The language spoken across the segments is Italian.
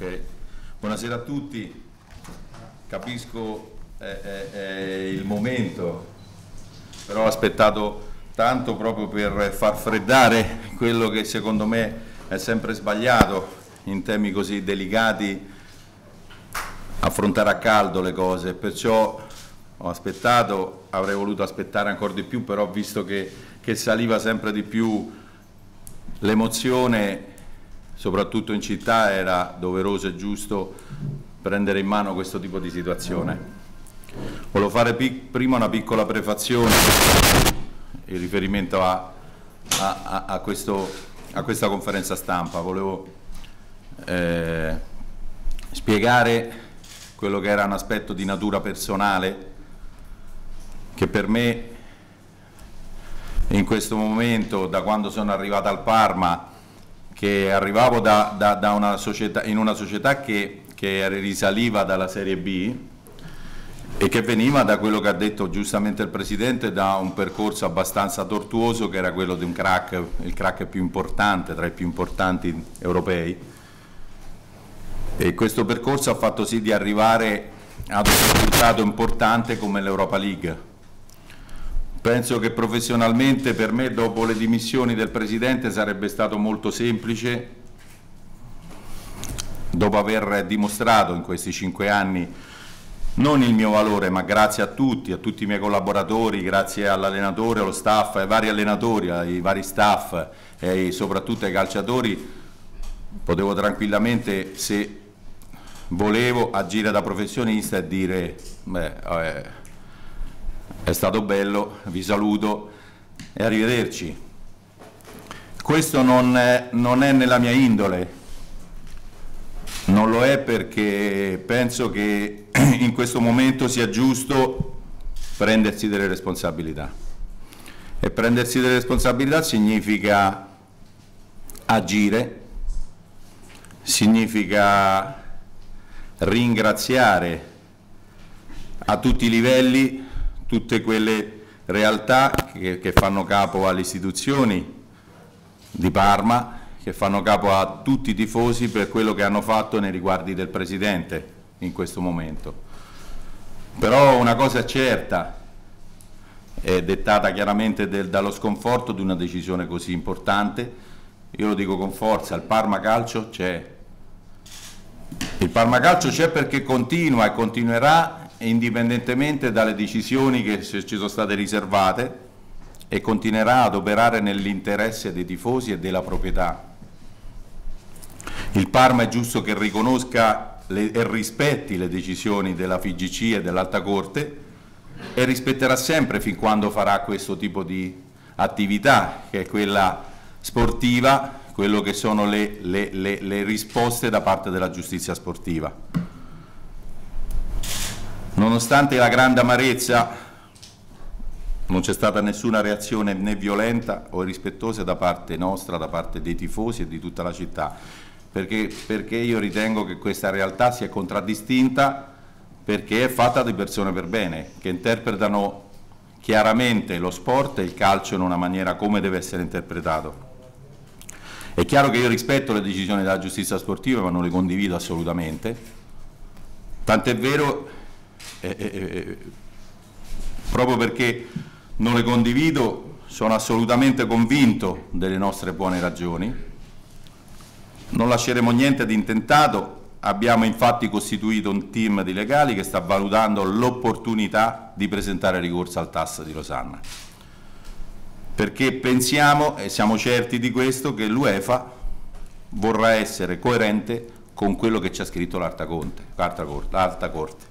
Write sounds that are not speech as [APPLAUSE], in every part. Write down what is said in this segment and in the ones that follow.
Okay. Buonasera a tutti, capisco eh, eh, eh, il momento, però ho aspettato tanto proprio per far freddare quello che secondo me è sempre sbagliato in temi così delicati, affrontare a caldo le cose, perciò ho aspettato, avrei voluto aspettare ancora di più, però visto che, che saliva sempre di più l'emozione soprattutto in città era doveroso e giusto prendere in mano questo tipo di situazione. Volevo fare prima una piccola prefazione in riferimento a, a, a, questo, a questa conferenza stampa. Volevo eh, spiegare quello che era un aspetto di natura personale che per me in questo momento, da quando sono arrivato al Parma, che arrivavo da, da, da una società, in una società che, che risaliva dalla Serie B e che veniva da quello che ha detto giustamente il Presidente, da un percorso abbastanza tortuoso che era quello di un crack, il crack più importante, tra i più importanti europei. E questo percorso ha fatto sì di arrivare ad un risultato importante come l'Europa League Penso che professionalmente per me dopo le dimissioni del Presidente sarebbe stato molto semplice, dopo aver dimostrato in questi cinque anni non il mio valore, ma grazie a tutti, a tutti i miei collaboratori, grazie all'allenatore, allo staff, ai vari allenatori, ai vari staff e soprattutto ai calciatori, potevo tranquillamente, se volevo, agire da professionista e dire, beh, eh, è stato bello, vi saluto e arrivederci. Questo non è, non è nella mia indole, non lo è perché penso che [CLEARS THROAT] in questo momento sia giusto prendersi delle responsabilità. E prendersi delle responsabilità significa agire, significa ringraziare a tutti i livelli tutte quelle realtà che, che fanno capo alle istituzioni di Parma, che fanno capo a tutti i tifosi per quello che hanno fatto nei riguardi del Presidente in questo momento. Però una cosa è certa, è dettata chiaramente del, dallo sconforto di una decisione così importante, io lo dico con forza, il Parma Calcio c'è. Il Parma Calcio c'è perché continua e continuerà indipendentemente dalle decisioni che ci sono state riservate e continuerà ad operare nell'interesse dei tifosi e della proprietà. Il Parma è giusto che riconosca le, e rispetti le decisioni della FIGC e dell'Alta Corte e rispetterà sempre fin quando farà questo tipo di attività, che è quella sportiva, quello che sono le, le, le risposte da parte della giustizia sportiva. Nonostante la grande amarezza, non c'è stata nessuna reazione né violenta o irrispettosa da parte nostra, da parte dei tifosi e di tutta la città, perché, perché io ritengo che questa realtà sia contraddistinta perché è fatta di persone per bene, che interpretano chiaramente lo sport e il calcio in una maniera come deve essere interpretato. È chiaro che io rispetto le decisioni della giustizia sportiva, ma non le condivido assolutamente, tant'è vero eh, eh, eh, proprio perché non le condivido, sono assolutamente convinto delle nostre buone ragioni, non lasceremo niente di intentato, abbiamo infatti costituito un team di legali che sta valutando l'opportunità di presentare ricorso al TAS di Losanna, perché pensiamo e siamo certi di questo che l'UEFA vorrà essere coerente con quello che ci ha scritto l'Alta Corte.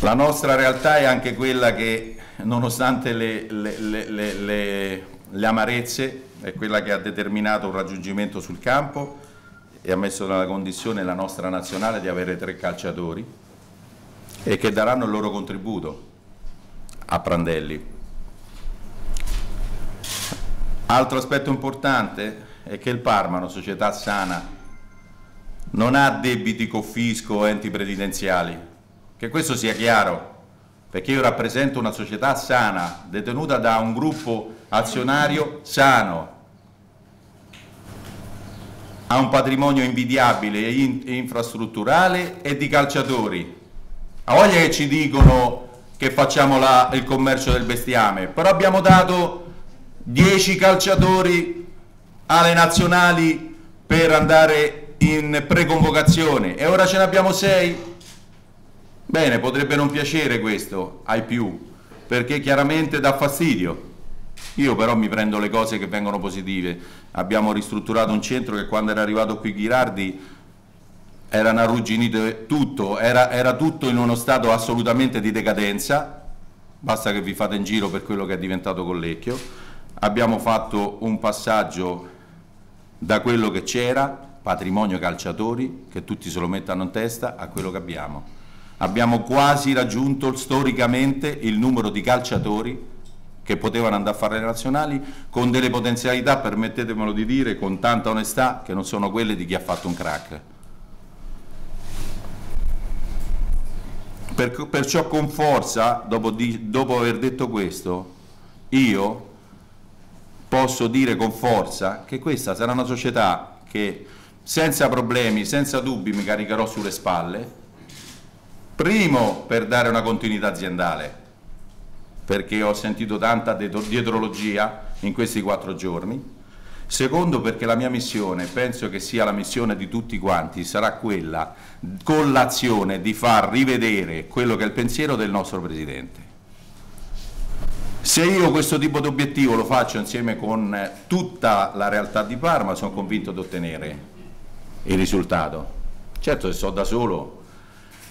La nostra realtà è anche quella che, nonostante le, le, le, le, amarezze, è quella che ha determinato un raggiungimento sul campo e ha messo nella condizione la nostra nazionale di avere tre calciatori e che daranno il loro contributo a Prandelli. Altro aspetto importante è che il Parma, una società sana, non ha debiti con fisco o enti previdenziali, che questo sia chiaro, perché io rappresento una società sana, detenuta da un gruppo azionario sano. ha un patrimonio invidiabile e, in, infrastrutturale e di calciatori. A voglia che ci dicono che facciamo la, il commercio del bestiame, però abbiamo dato 10 calciatori alle nazionali per andare in preconvocazione e ora ce ne abbiamo 6. Bene, potrebbe non piacere questo ai più, perché chiaramente dà fastidio. Io però mi prendo le cose che vengono positive. Abbiamo ristrutturato un centro che quando era arrivato qui Ghirardi era arrugginito tutto, era, era tutto in uno stato assolutamente di decadenza, basta che vi fate in giro per quello che è diventato Collecchio. Abbiamo fatto un passaggio da quello che c'era, patrimonio calciatori, che tutti se lo mettano in testa, a quello che abbiamo. Abbiamo quasi raggiunto storicamente il numero di calciatori che potevano andare a fare le nazionali con delle potenzialità, permettetemelo di dire, con tanta onestà, che non sono quelle di chi ha fatto un crack. Per, perciò con forza, dopo, di, dopo aver detto questo, io posso dire con forza che questa sarà una società che senza problemi, senza dubbi mi caricherò sulle spalle, primo per dare una continuità aziendale, perché ho sentito tanta dietrologia in questi quattro giorni, Secondo perché la mia missione, penso che sia la missione di tutti quanti, sarà quella con l'azione di far rivedere quello che è il pensiero del nostro Presidente. Se io questo tipo di obiettivo lo faccio insieme con tutta la realtà di Parma, sono convinto di ottenere il risultato. Certo se so da solo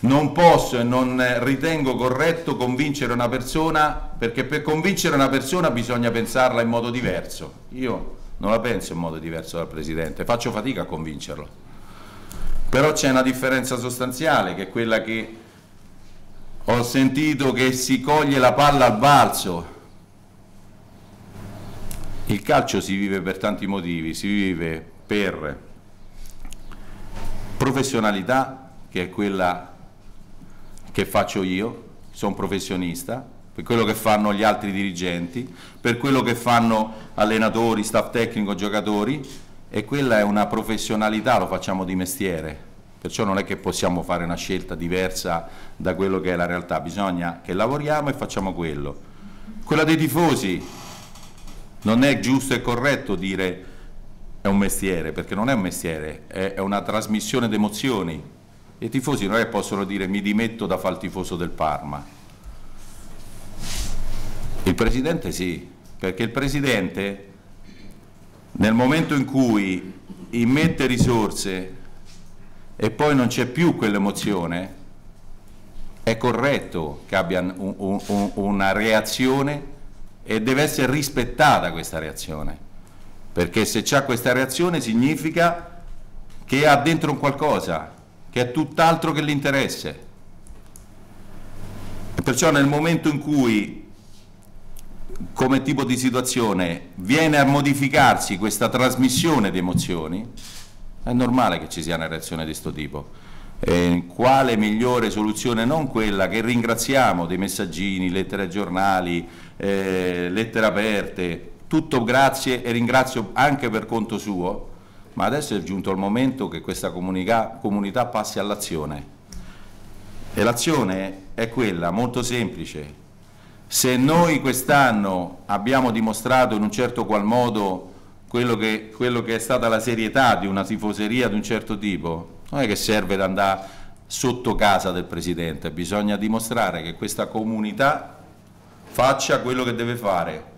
non posso e non ritengo corretto convincere una persona, perché per convincere una persona bisogna pensarla in modo diverso. Io non la penso in modo diverso dal Presidente, faccio fatica a convincerlo. Però c'è una differenza sostanziale che è quella che ho sentito che si coglie la palla al balzo. Il calcio si vive per tanti motivi, si vive per professionalità, che è quella che faccio io, sono professionista, per quello che fanno gli altri dirigenti, per quello che fanno allenatori, staff tecnico, giocatori e quella è una professionalità, lo facciamo di mestiere, perciò non è che possiamo fare una scelta diversa da quello che è la realtà, bisogna che lavoriamo e facciamo quello. Quella dei tifosi, non è giusto e corretto dire è un mestiere, perché non è un mestiere, è una trasmissione di emozioni. I tifosi non è che possono dire mi dimetto da fare il tifoso del Parma, il Presidente sì, perché il Presidente nel momento in cui immette risorse e poi non c'è più quell'emozione, è corretto che abbia un, un, una reazione e deve essere rispettata questa reazione, perché se c'è questa reazione significa che ha dentro un qualcosa, che è tutt'altro che l'interesse. E perciò nel momento in cui come tipo di situazione viene a modificarsi questa trasmissione di emozioni, è normale che ci sia una reazione di questo tipo. Eh, quale migliore soluzione non quella che ringraziamo dei messaggini, lettere ai giornali, eh, lettere aperte, tutto grazie e ringrazio anche per conto suo, ma adesso è giunto il momento che questa comunità, comunità passi all'azione. E l'azione è quella, molto semplice, se noi quest'anno abbiamo dimostrato in un certo qual modo quello che, quello che, è stata la serietà di una tifoseria di un certo tipo, non è che serve ad andare sotto casa del Presidente, bisogna dimostrare che questa comunità faccia quello che deve fare,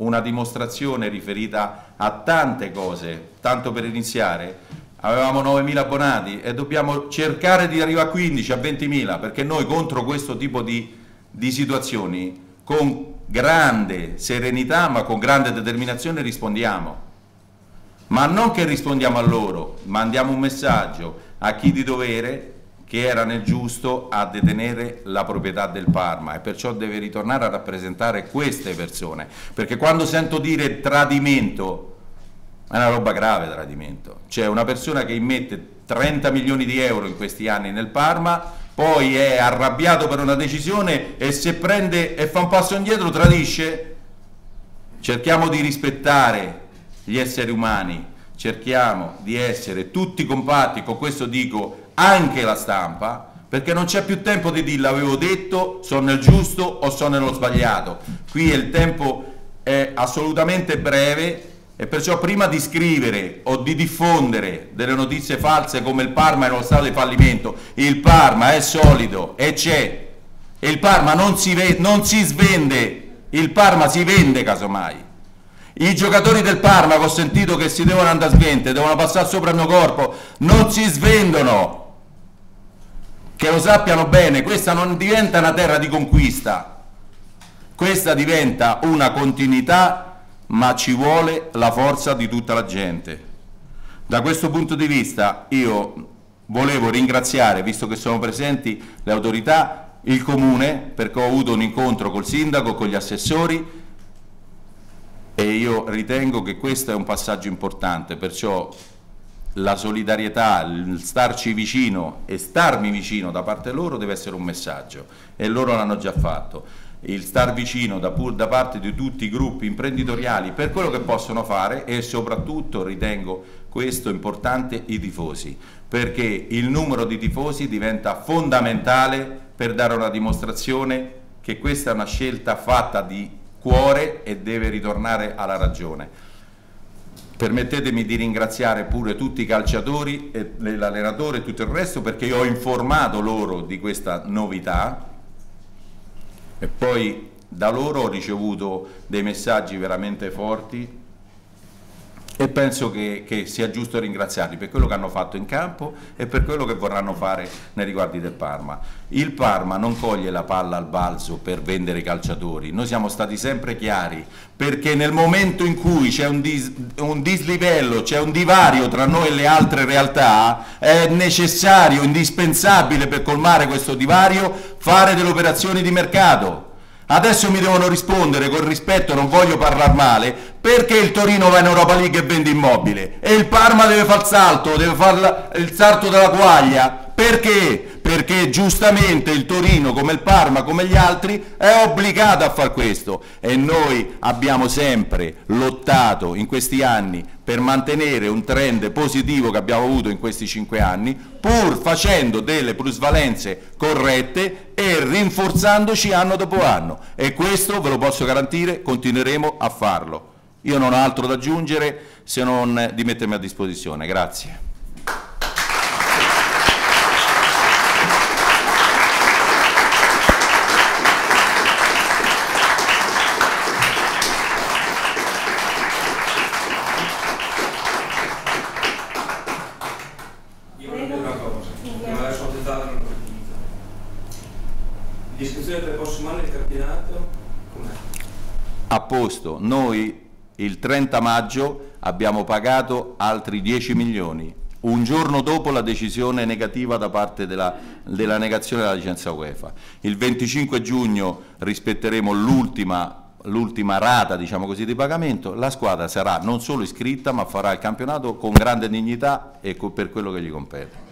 una dimostrazione riferita a tante cose, tanto per iniziare, avevamo 9.000 abbonati e dobbiamo cercare di arrivare a 15, a 20.000, perché noi contro questo tipo di di situazioni con grande serenità ma con grande determinazione rispondiamo. Ma non che rispondiamo a loro, mandiamo un messaggio a chi di dovere che era nel giusto a detenere la proprietà del Parma e perciò deve ritornare a rappresentare queste persone. Perché quando sento dire tradimento, è una roba grave tradimento. C'è una persona che immette 30 milioni di euro in questi anni nel Parma poi è arrabbiato per una decisione e se prende e fa un passo indietro tradisce? Cerchiamo di rispettare gli esseri umani, cerchiamo di essere tutti compatti, con questo dico anche la stampa, perché non c'è più tempo di dire l'avevo detto, sono nel giusto o sono nello sbagliato. Qui il tempo è assolutamente breve e perciò prima di scrivere o di diffondere delle notizie false come il Parma è nello stato di fallimento, il Parma è solido e c'è e il Parma non si, non si svende, il Parma si vende casomai. I giocatori del Parma che ho sentito che si devono andare a svente, devono passare sopra il mio corpo, non si svendono. Che lo sappiano bene, questa non diventa una terra di conquista, questa diventa una continuità, ma ci vuole la forza di tutta la gente. Da questo punto di vista io volevo ringraziare, visto che sono presenti le autorità, il Comune, perché ho avuto un incontro col Sindaco, con gli assessori, e io ritengo che questo è un passaggio importante, perciò la solidarietà, il starci vicino e starmi vicino da parte loro deve essere un messaggio e loro l'hanno già fatto. Il star vicino da, da, parte di tutti i gruppi imprenditoriali per quello che possono fare e soprattutto ritengo questo importante i tifosi, perché il numero di tifosi diventa fondamentale per dare una dimostrazione che questa è una scelta fatta di cuore e deve ritornare alla ragione. Permettetemi di ringraziare pure tutti i calciatori, l'allenatore e tutto il resto perché io ho informato loro di questa novità. E poi da loro ho ricevuto dei messaggi veramente forti e penso che, che, sia giusto ringraziarli per quello che hanno fatto in campo e per quello che vorranno fare nei riguardi del Parma. Il Parma non coglie la palla al balzo per vendere i calciatori, noi siamo stati sempre chiari perché nel momento in cui c'è un, dis, un dislivello, c'è un divario tra noi e le altre realtà, è necessario, indispensabile per colmare questo divario fare delle operazioni di mercato Adesso mi devono rispondere con rispetto, non voglio parlare male, perché il Torino va in Europa League e vende immobile e il Parma deve fare il salto, deve fare il salto della quaglia. Perché? Perché giustamente il Torino, come il Parma, come gli altri, è obbligato a fare questo e noi abbiamo sempre lottato in questi anni per mantenere un trend positivo che abbiamo avuto in questi cinque anni, pur facendo delle plusvalenze corrette e rinforzandoci anno dopo anno. E questo, ve lo posso garantire, continueremo a farlo. Io non ho altro da aggiungere se non di mettermi a disposizione. Grazie. A posto. Noi il 30 maggio abbiamo pagato altri 10 milioni, un giorno dopo la decisione negativa da parte della, della negazione della licenza UEFA. Il 25 giugno rispetteremo l'ultima l'ultima rata diciamo così, di pagamento, la squadra sarà non solo iscritta ma farà il campionato con grande dignità e per quello che gli compete.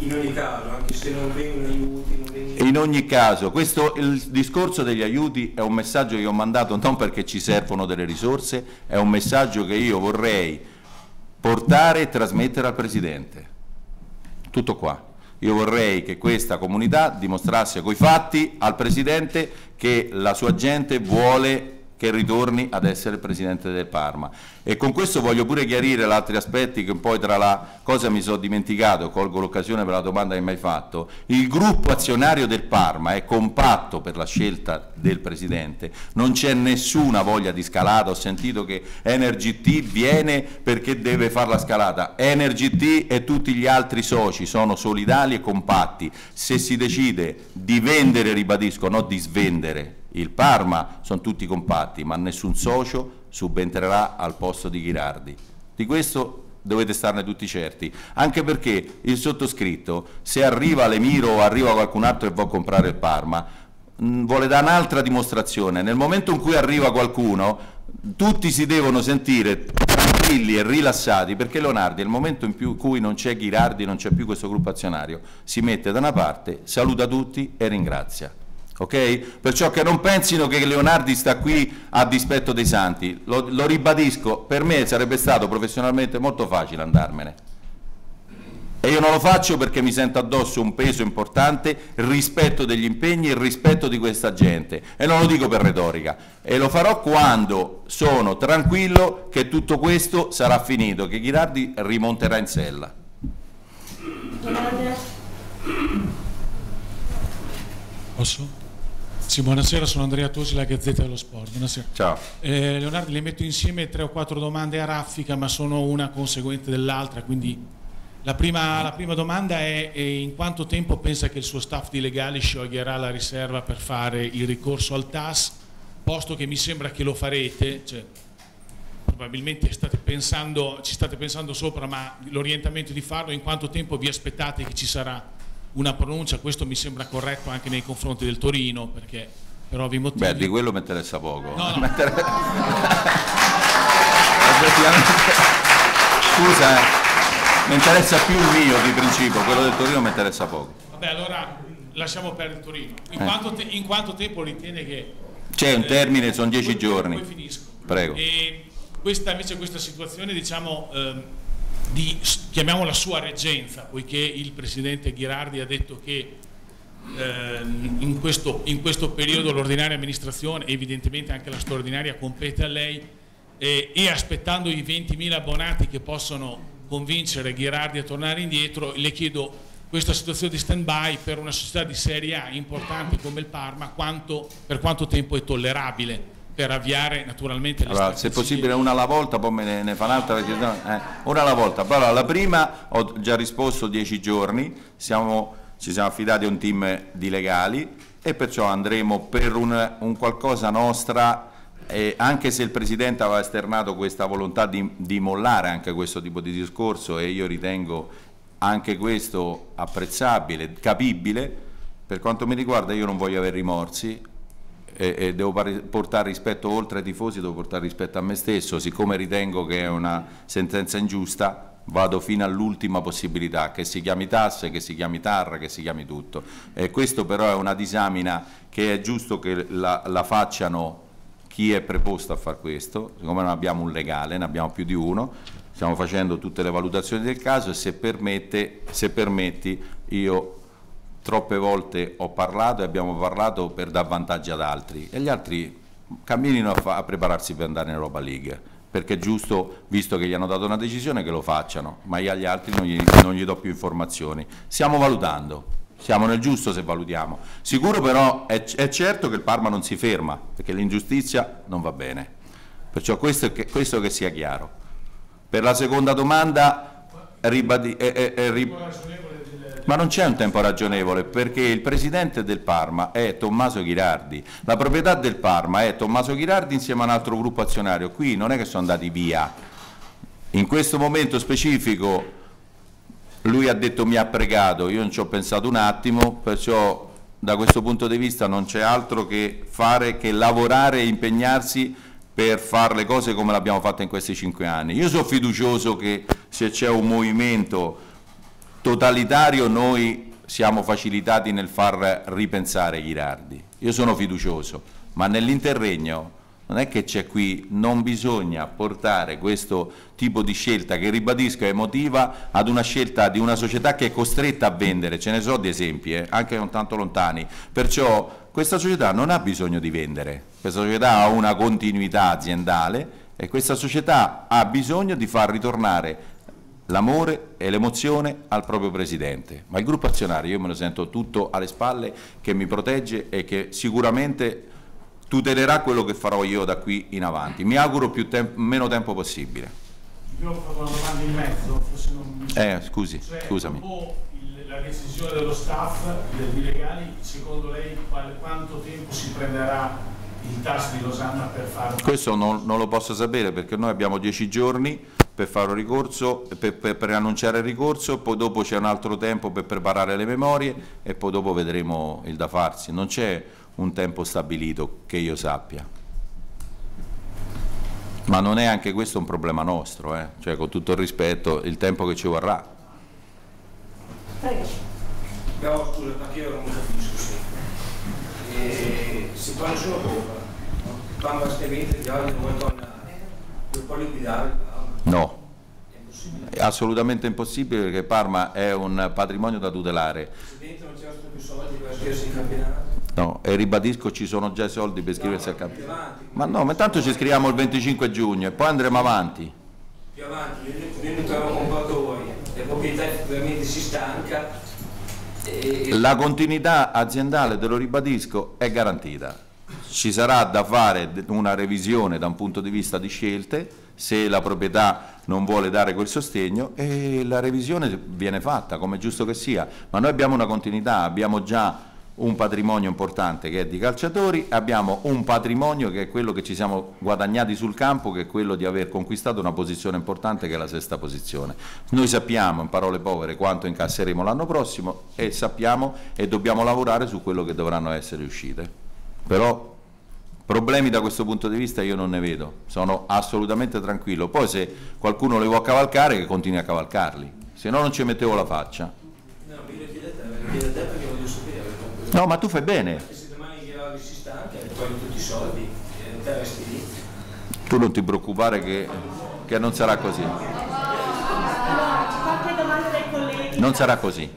In ogni caso, anche se non vengono aiuti, non vengono... In ogni caso, questo, il discorso degli aiuti è un messaggio che ho mandato non perché ci servono delle risorse, è un messaggio che io vorrei portare e trasmettere al Presidente. Tutto qua. Io vorrei che questa comunità dimostrasse coi fatti al Presidente che la sua gente vuole che ritorni ad essere presidente del Parma. E con questo voglio pure chiarire altri aspetti che poi tra la cosa mi sono dimenticato, colgo l'occasione per la domanda che mi hai fatto, il gruppo azionario del Parma è compatto per la scelta del presidente, non c'è nessuna voglia di scalata, ho sentito che NRGT viene perché deve fare la scalata, NRGT e tutti gli altri soci sono solidali e compatti, se si decide di vendere, ribadisco, non di svendere il Parma sono tutti compatti, ma nessun socio subentrerà al posto di Ghirardi. Di questo dovete starne tutti certi, anche perché il sottoscritto, se arriva l'Emiro o arriva qualcun altro e vuole comprare il Parma, mm, vuole dare un'altra dimostrazione. Nel momento in cui arriva qualcuno, tutti si devono sentire tranquilli e rilassati, perché Leonardi, nel momento in cui non c'è Ghirardi, non c'è più questo gruppo azionario, si mette da una parte, saluta tutti e ringrazia. Ok? Perciò che non pensino che Leonardi sta qui a dispetto dei santi, lo, lo ribadisco, per me sarebbe stato professionalmente molto facile andarmene. E io non lo faccio perché mi sento addosso un peso importante, rispetto degli impegni e rispetto di questa gente. E non lo dico per retorica. E lo farò quando sono tranquillo che tutto questo sarà finito, che Ghirardi rimonterà in sella. Posso? Sì, buonasera, sono Andrea Tosi, la Gazzetta dello Sport. Buonasera. Ciao. Eh, Leonardo, le metto insieme tre o quattro domande a raffica, ma sono una conseguente dell'altra, quindi la prima, la prima domanda è, è, in quanto tempo pensa che il suo staff di legali scioglierà la riserva per fare il ricorso al TAS, posto che mi sembra che lo farete, cioè, probabilmente state pensando, ci state pensando sopra, ma l'orientamento di farlo, in quanto tempo vi aspettate che ci sarà una pronuncia, questo mi sembra corretto anche nei confronti del Torino, perché per ovvi motivi... Beh, di quello mi interessa poco. No, no. [LAUGHS] Scusa, eh. mi interessa più il mio di principio, quello del Torino mi interessa poco. Vabbè, allora lasciamo perdere il Torino. In, eh. quanto, te, in quanto, tempo ritiene che... C'è un termine, eh, sono dieci giorni. Poi finisco. Prego. E questa invece questa situazione, diciamo... Eh, di, chiamiamola sua reggenza, poiché il Presidente Ghirardi ha detto che eh, in, questo, in, questo, periodo l'ordinaria amministrazione, evidentemente anche la straordinaria, compete a lei eh, e aspettando i 20.000 abbonati che possono convincere Ghirardi a tornare indietro, le chiedo questa situazione di stand-by per una società di Serie A importante come il Parma, quanto, per quanto tempo è tollerabile? Per avviare naturalmente le allora, se possibile una alla volta, poi me ne, ne fa un'altra perché eh, una alla volta. Però alla prima ho già risposto dieci giorni, siamo, ci siamo affidati a un team di legali e perciò andremo per un, un qualcosa nostra eh, anche se il Presidente aveva esternato questa volontà di, di mollare anche questo tipo di discorso e io ritengo anche questo apprezzabile, capibile, per quanto mi riguarda io non voglio avere rimorsi, e, e devo portare rispetto oltre ai tifosi, devo portare rispetto a me stesso, siccome ritengo che è una sentenza ingiusta vado fino all'ultima possibilità, che si chiami tasse, che si chiami TAR, che si chiami tutto. E questo però è una disamina che è giusto che la, la facciano chi è preposto a fare questo, siccome non abbiamo un legale, ne abbiamo più di uno, stiamo facendo tutte le valutazioni del caso e se, permette, se permetti io troppe volte ho parlato e abbiamo parlato per dar vantaggi ad altri e gli altri camminino a, a prepararsi per andare in Europa League perché è giusto, visto che gli hanno dato una decisione, che lo facciano, ma io agli altri non gli, non gli do più informazioni. Stiamo valutando, siamo nel giusto se valutiamo. Sicuro però è, è certo che il Parma non si ferma, perché l'ingiustizia non va bene. Perciò questo, che, questo che sia chiaro. Per la seconda domanda, ribadi, eh, eh, rib ma non c'è un tempo ragionevole perché il presidente del Parma è Tommaso Ghirardi, la proprietà del Parma è Tommaso Ghirardi insieme a un altro gruppo azionario, qui non è che sono andati via. In questo momento specifico lui ha detto mi ha pregato, io non ci ho pensato un attimo, perciò da questo punto di vista non c'è altro che fare che lavorare e impegnarsi per fare le cose come l'abbiamo fatta in questi cinque anni. Io sono fiducioso che se c'è un movimento totalitario noi siamo facilitati nel far ripensare Ghirardi. Io sono fiducioso, ma nell'interregno non è che c'è qui, non bisogna portare questo tipo di scelta che ribadisco è emotiva ad una scelta di una società che è costretta a vendere, ce ne so di esempi, eh, anche non tanto lontani, perciò questa società non ha bisogno di vendere, questa società ha una continuità aziendale e questa società ha bisogno di far ritornare l'amore e l'emozione al proprio presidente, ma il gruppo azionario io me lo sento tutto alle spalle che mi protegge e che sicuramente tutelerà quello che farò io da qui in avanti. Mi auguro più tem meno tempo possibile. Io ho fatto una domanda in mezzo, forse non Eh, scusi, cioè, scusami. Dopo la decisione dello staff degli legali, secondo lei quanto tempo si prenderà il TAS di Losanna per farlo? Questo non, non lo posso sapere perché noi abbiamo dieci giorni per fare un ricorso, per, per, per annunciare il ricorso, poi dopo c'è un altro tempo per preparare le memorie e poi dopo vedremo il da farsi. Non c'è un tempo stabilito che io sappia. Ma non è anche questo un problema nostro, eh? cioè con tutto il rispetto, il tempo che ci vorrà. Prego. No, scusa, perché io non capisco. e se poi nessuno compra, no? Parma scrivente di oggi non vuoi tornare, non puoi liquidare. No, È assolutamente impossibile perché Parma è un patrimonio da tutelare. No, e ribadisco ci sono già i soldi per iscriversi al campionato. Ma no, ma intanto ci iscriviamo il 25 giugno e poi andremo avanti. più avanti, noi, non troviamo compratori, la proprietà effettivamente si stanca e, La continuità aziendale, te lo ribadisco, è garantita. Ci sarà da fare una revisione da un punto di vista di scelte, se la proprietà non vuole dare quel sostegno e la revisione viene fatta, come giusto che sia. Ma noi abbiamo una continuità, abbiamo già un patrimonio importante che è di calciatori, abbiamo un patrimonio che è quello che ci siamo guadagnati sul campo, che è quello di aver conquistato una posizione importante che è la sesta posizione. Noi sappiamo, in parole povere, quanto incasseremo l'anno prossimo e sappiamo e dobbiamo lavorare su quello che dovranno essere uscite. Però problemi da questo punto di vista io non ne vedo, sono assolutamente tranquillo. Poi se qualcuno li vuole cavalcare, che continui a cavalcarli, se no non ci mettevo la faccia. no. No, ma tu fai bene, se domani Ghirardi si stanca e togli tutti i soldi, e te resti lì. tu non ti preoccupare che, che non sarà così. Non sarà così,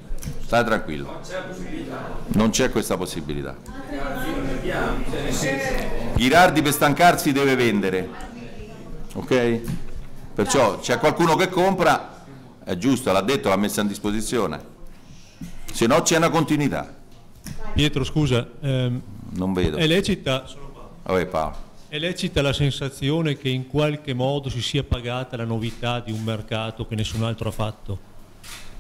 stai tranquillo, C'è la possibilità, non c'è questa possibilità. Ghirardi per stancarsi deve vendere, ok? Perciò c'è qualcuno che compra, è giusto, l'ha detto, l'ha messa a disposizione, se no c'è una continuità, Pietro, scusa, ehm, non vedo. è, lecita, Vabbè Paolo. è lecita la sensazione che in qualche modo si sia pagata la novità di un mercato che nessun altro ha fatto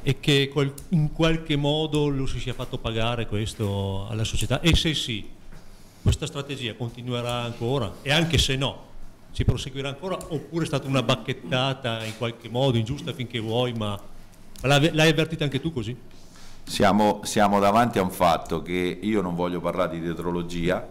e che in qualche modo lo si sia fatto pagare questo alla società? E se sì, questa strategia continuerà ancora? E anche se no, si proseguirà ancora oppure è stata una bacchettata in qualche modo, ingiusta finché vuoi, ma l'hai avvertita anche tu così? Siamo, siamo davanti a un fatto che io non voglio parlare di dietrologia,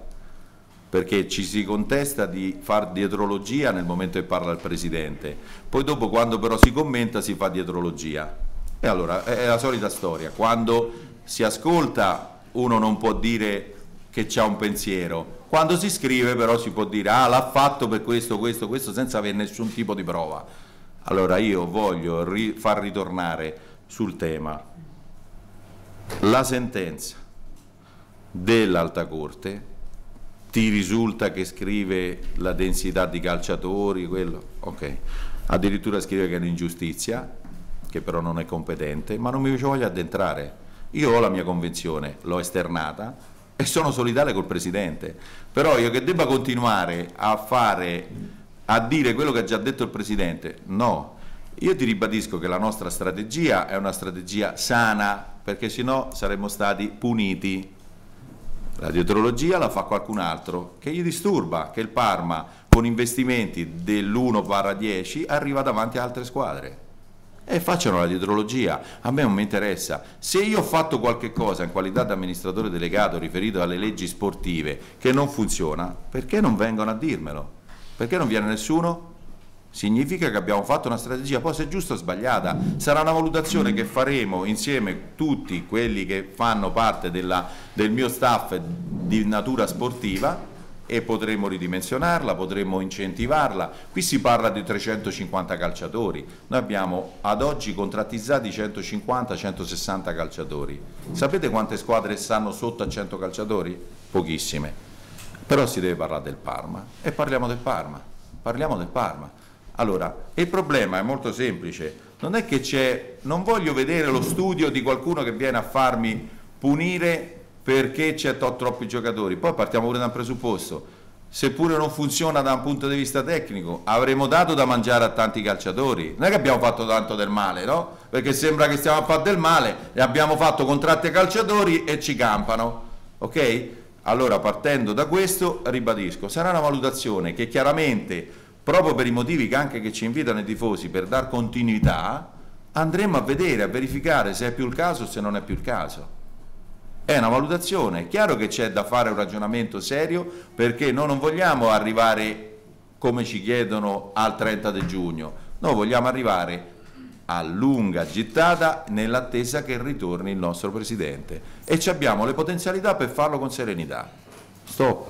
perché ci si contesta di far dietrologia nel momento che parla il Presidente, poi dopo quando però si commenta si fa dietrologia. E allora è la solita storia, quando si ascolta uno non può dire che c'ha un pensiero, quando si scrive però si può dire ah l'ha fatto per questo, questo, questo senza avere nessun tipo di prova. Allora io voglio ri- far ritornare sul tema la sentenza dell'Alta Corte ti risulta che scrive la densità di calciatori, quello? Ok. Addirittura scrive che è un'ingiustizia, che però non è competente, ma non mi ci voglio addentrare. Io ho la mia convenzione, l'ho esternata e sono solidale col Presidente. Però io che debba continuare a fare, a dire quello che ha già detto il Presidente, no. Io ti ribadisco che la nostra strategia è una strategia sana, perché sennò saremmo stati puniti. La dietrologia la fa qualcun altro che gli disturba che il Parma con investimenti dell'1-10 arriva davanti a altre squadre. E facciano la dietrologia, a me non mi interessa. Se io ho fatto qualche cosa in qualità di amministratore delegato riferito alle leggi sportive che non funziona, perché non vengono a dirmelo? Perché non viene nessuno? Significa che abbiamo fatto una strategia, poi se è giusta o sbagliata, sarà una valutazione che faremo insieme tutti quelli che fanno parte della- del mio staff di natura sportiva e potremo ridimensionarla, potremo incentivarla. Qui si parla di 350 calciatori, noi abbiamo ad oggi contrattizzati 150-160 calciatori. Sapete quante squadre stanno sotto a 100 calciatori? Pochissime. Però si deve parlare del Parma e parliamo del Parma, parliamo del Parma. Allora, il problema è molto semplice, non è che c'è, non voglio vedere lo studio di qualcuno che viene a farmi punire perché c'è troppi giocatori, poi partiamo pure da un presupposto, seppure non funziona da un punto di vista tecnico, avremo dato da mangiare a tanti calciatori, non è che abbiamo fatto tanto del male, no? Perché sembra che stiamo a fare del male e abbiamo fatto contratti ai calciatori e ci campano, ok? Allora, partendo da questo, ribadisco, sarà una valutazione che chiaramente, proprio per i motivi che anche che ci invitano i tifosi per dar continuità, andremo a vedere, a verificare se è più il caso o se non è più il caso. È una valutazione, è chiaro che c'è da fare un ragionamento serio perché noi non vogliamo arrivare come ci chiedono al 30 di giugno, noi vogliamo arrivare a lunga gittata nell'attesa che ritorni il nostro Presidente e abbiamo le potenzialità per farlo con serenità. Stop.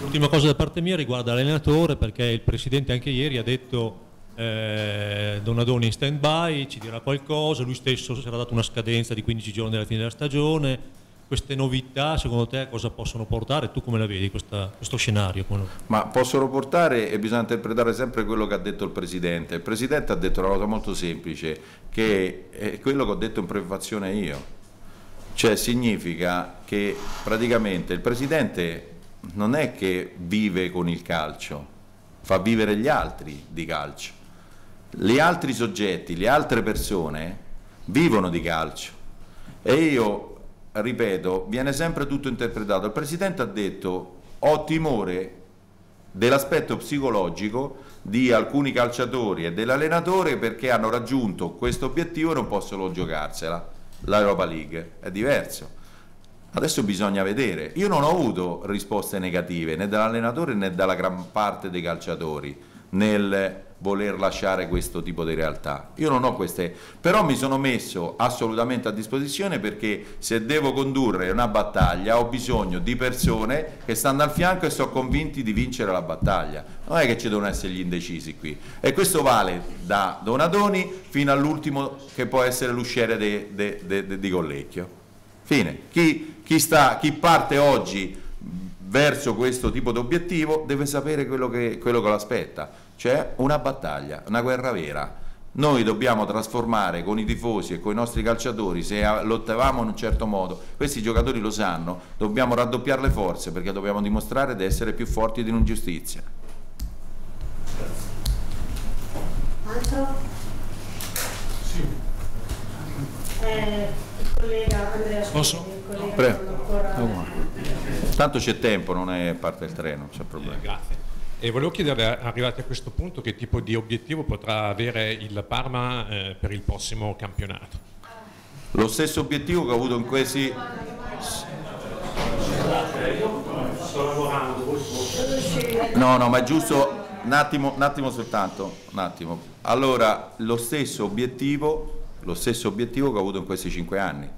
L'ultima cosa da parte mia riguarda l'allenatore perché il Presidente anche ieri ha detto eh, Donadoni in stand by, ci dirà qualcosa, lui stesso si era dato una scadenza di 15 giorni alla fine della stagione. Queste novità secondo te cosa possono portare? Tu come la vedi questa, questo scenario? Ma possono portare e bisogna interpretare sempre quello che ha detto il Presidente. Il Presidente ha detto una cosa molto semplice, che è quello che ho detto in prefazione io. Cioè significa che praticamente il Presidente non è che vive con il calcio, fa vivere gli altri di calcio. Gli altri soggetti, le altre persone vivono di calcio. E io, ripeto, viene sempre tutto interpretato. Il Presidente ha detto ho timore dell'aspetto psicologico di alcuni calciatori e dell'allenatore perché hanno raggiunto questo obiettivo e non possono giocarsela. L'Europa League è diverso Adesso bisogna vedere. Io non ho avuto risposte negative né dall'allenatore né dalla gran parte dei calciatori nel voler lasciare questo tipo di realtà. Io non ho queste, però mi sono messo assolutamente a disposizione perché se devo condurre una battaglia ho bisogno di persone che stanno al fianco e sono convinti di vincere la battaglia. Non è che ci devono essere gli indecisi qui. E questo vale da Donadoni fino all'ultimo che può essere l'usciere di Collecchio. Fine. Chi, chi, sta, chi parte oggi verso questo tipo di obiettivo deve sapere quello che, quello che lo cioè una battaglia, una guerra vera. Noi dobbiamo trasformare con i tifosi e con i nostri calciatori, se lottavamo in un certo modo, questi giocatori lo sanno, dobbiamo raddoppiare le forze perché dobbiamo dimostrare di essere più forti di un'ingiustizia. Altro? Sì. Eh collega Andrea Posso? Prego. Tanto c'è tempo, non è parte del treno, c'è problema. Eh, grazie. E volevo chiedere, arrivati a questo punto, che tipo di obiettivo potrà avere il Parma eh, per il prossimo campionato? Lo stesso obiettivo che ho avuto in questi... No, no, ma è giusto un attimo, un attimo soltanto, un attimo. Allora, lo stesso obiettivo lo stesso obiettivo che ho avuto in questi cinque anni,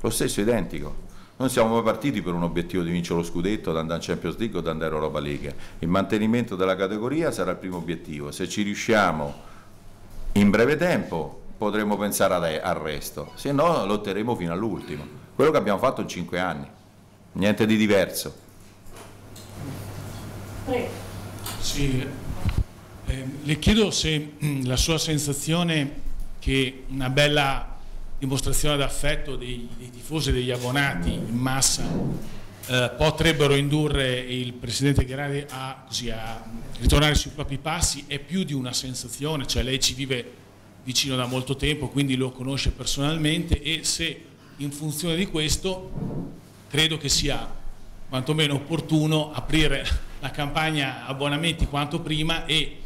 lo stesso identico. Non siamo mai partiti per un obiettivo di vincere lo scudetto, di andare in Champions League o di andare in Europa League. Il mantenimento della categoria sarà il primo obiettivo. Se ci riusciamo in breve tempo potremo pensare al resto, se no lotteremo fino all'ultimo. Quello che abbiamo fatto in cinque anni, niente di diverso. Sì, eh, le chiedo se la sua sensazione che una bella dimostrazione d'affetto dei, dei, tifosi e degli abbonati in massa eh, potrebbero indurre il Presidente Gherardi a, così, a, ritornare sui propri passi, è più di una sensazione, cioè lei ci vive vicino da molto tempo, quindi lo conosce personalmente e se in funzione di questo credo che sia quantomeno opportuno aprire la campagna abbonamenti quanto prima e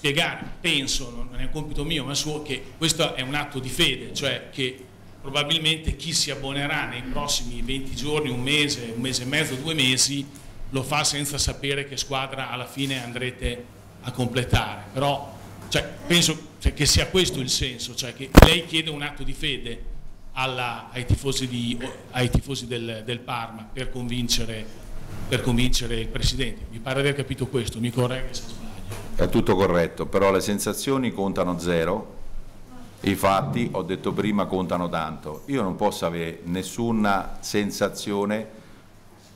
spiegare, penso, non è un compito mio ma suo, che questo è un atto di fede, cioè che probabilmente chi si abbonerà nei prossimi 20 giorni, un mese, un mese e mezzo, due mesi, lo fa senza sapere che squadra alla fine andrete a completare. Però cioè, penso cioè, che sia questo il senso, cioè che lei chiede un atto di fede alla, ai tifosi, di, ai tifosi del, del, Parma per convincere, per convincere il Presidente. Mi pare di aver capito questo, mi corregga se sbaglio. È tutto corretto, però le sensazioni contano zero, i fatti, ho detto prima, contano tanto. Io non posso avere nessuna sensazione,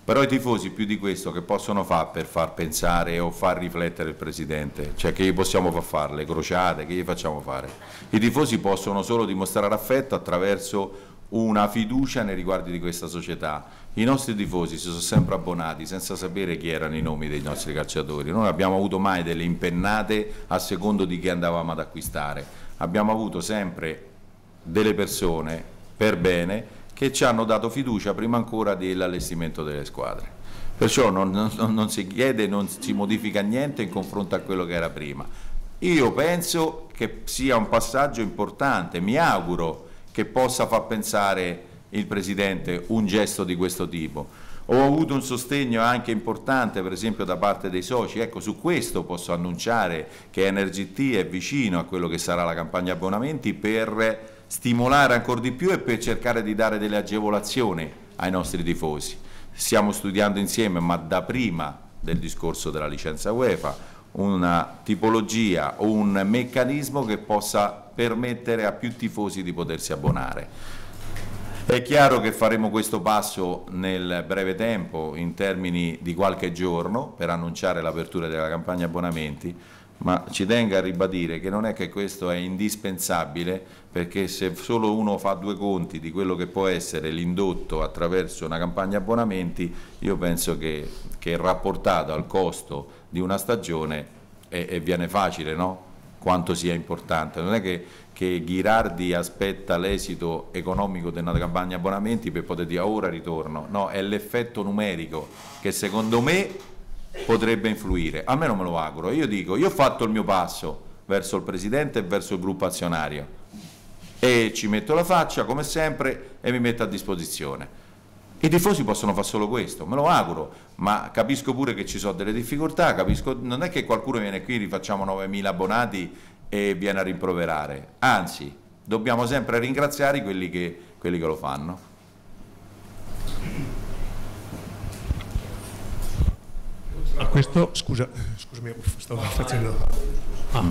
però i tifosi più di questo che possono fare per far pensare o far riflettere il Presidente? Cioè che gli possiamo far fare? Le crociate? Che gli facciamo fare? I tifosi possono solo dimostrare affetto attraverso una fiducia nei riguardi di questa società. I nostri tifosi si sono sempre abbonati senza sapere chi erano i nomi dei nostri calciatori, non abbiamo avuto mai delle impennate a secondo di chi andavamo ad acquistare, abbiamo avuto sempre delle persone per bene che ci hanno dato fiducia prima ancora dell'allestimento delle squadre. Perciò non, non, non si chiede, non si modifica niente in confronto a quello che era prima. Io penso che sia un passaggio importante, mi auguro che possa far pensare il Presidente un gesto di questo tipo. Ho avuto un sostegno anche importante per esempio da parte dei soci, ecco su questo posso annunciare che NRGT è vicino a quello che sarà la campagna abbonamenti per stimolare ancora di più e per cercare di dare delle agevolazioni ai nostri tifosi. stiamo studiando insieme, ma da prima del discorso della licenza UEFA, una tipologia o un meccanismo che possa permettere a più tifosi di potersi abbonare. È chiaro che faremo questo passo nel breve tempo, in termini di qualche giorno, per annunciare l'apertura della campagna abbonamenti, ma ci tengo a ribadire che non è che questo è indispensabile perché se solo uno fa due conti di quello che può essere l'indotto attraverso una campagna abbonamenti, io penso che, che rapportato al costo di una stagione e, e viene facile no? quanto sia importante. Non è che, che Ghirardi aspetta l'esito economico una campagna abbonamenti per poter dire ora ritorno, no, è l'effetto numerico che secondo me potrebbe influire, almeno me lo auguro. Io dico, io ho fatto il mio passo verso il Presidente e verso il gruppo azionario e ci metto la faccia come sempre e mi metto a disposizione. I tifosi possono fare solo questo, me lo auguro, ma capisco pure che ci sono delle difficoltà, capisco, non è che qualcuno viene qui, rifacciamo 9.000 abbonati e viene a rimproverare, anzi dobbiamo sempre ringraziare quelli che, quelli che lo fanno. A questo, scusa, scusami, stavo facendo... Ah.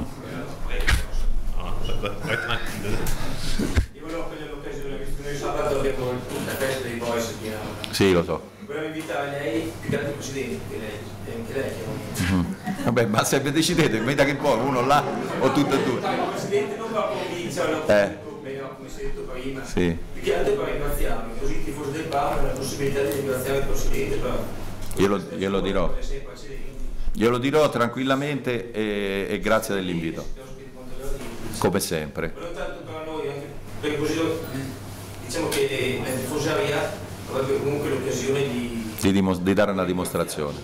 Io volevo cogliere l'occasione, visto che noi sabato abbiamo la festa dei boys a Milano. Sì, lo so. Volevo invitare lei, più grande presidente che lei, anche lei chiaramente. Vabbè, ma se decidete, veda che vuoi, uno là o tutte e due. Il presidente non va a convincere, Eh. come si è detto prima. Sì. Più che altro per ringraziarmi, così i tifosi del Parma hanno la possibilità di ringraziare il presidente per... Glielo, glielo dirò. Glielo dirò tranquillamente e, e grazie dell'invito, come sempre. Però tanto per noi, anche perché così diciamo che la tifoseria avrebbe comunque l'occasione di... Di, dimos- di dare una dimostrazione.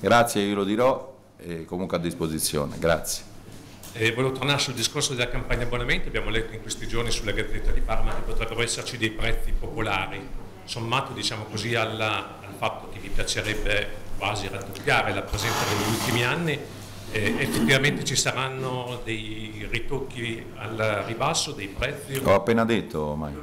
Grazie, io lo dirò e comunque a disposizione. Grazie. E volevo tornare sul discorso della campagna abbonamenti, abbiamo letto in questi giorni sulla Gazzetta di Parma che potrebbero esserci dei prezzi popolari, sommato diciamo così alla- al fatto che vi piacerebbe quasi raddoppiare la presenza degli ultimi anni, eh, effettivamente ci saranno dei ritocchi al ribasso dei prezzi? Ho appena detto, Mario.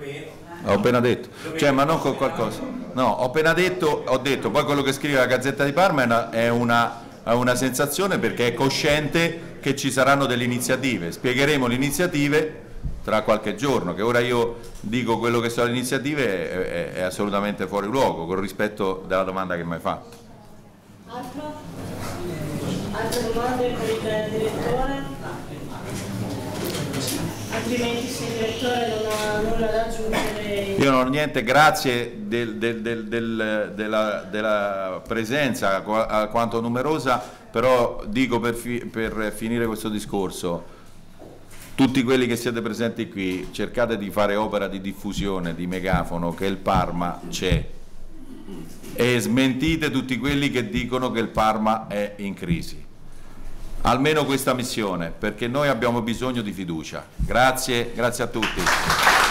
Ho appena detto, cioè ma non con qualcosa. No, ho appena detto, ho detto, poi quello che scrive la Gazzetta di Parma è una, è una, è una sensazione perché è cosciente che ci saranno delle iniziative. Spiegheremo le iniziative tra qualche giorno, che ora io dico quello che sono le iniziative è, è- è assolutamente fuori luogo, con rispetto della domanda che mi hai fatto. Altre domande per il direttore? Altrimenti se il direttore non ha nulla da aggiungere... Io non ho niente, grazie del- del- del- del- della, della presenza qua- alquanto numerosa, però dico per, fi- per finire questo discorso, tutti quelli che siete presenti qui, cercate di fare opera di diffusione, di megafono, che il Parma c'è e smentite tutti quelli che dicono che il Parma è in crisi. Almeno questa missione, perché noi abbiamo bisogno di fiducia. Grazie, grazie a tutti.